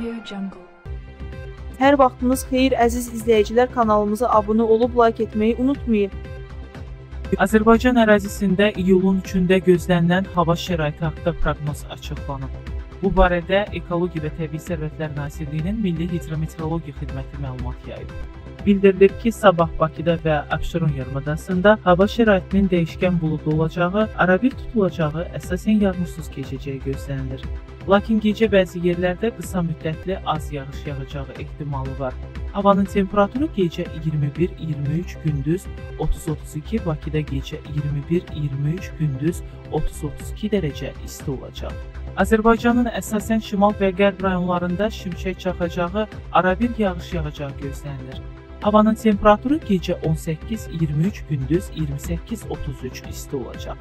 jungle. Hər vaxtınız xeyir əziz izləyicilər, kanalımıza abunə olub like etməyi unutmayın. Azərbaycan ərazisində iyulun 3-də gözlənilən hava şəraiti haqqında proqnoz açıqlanıb. Bu barədə Ekologiya və Təbii Sərvətlər Nazirliyinin Milli Hidrometeorologiya Xidməti məlumat yayıb. Bildirilir ki, sabah Bakıda və Abşeron yarımadasında hava şəraitinin dəyişkən buludlu olacağı, arabir tutulacağı, əsasən yağmursuz keçəcəyi gözlənilir. Lakin gecə bəzi yerlərdə qısa müddətli az yağış yağacağı ehtimalı var. Havanın temperaturu gecə 21-23, gündüz 30-32, Bakıda gecə 21-23, gündüz 30-32 dərəcə isti olacaq. Azərbaycanın əsasən şimal və qərb rayonlarında şimşək çaxacağı, arabir yağış yağacağı gözlənilir. Havanın temperaturu gecə 18-23, gündüz 28-33 isti olacaq.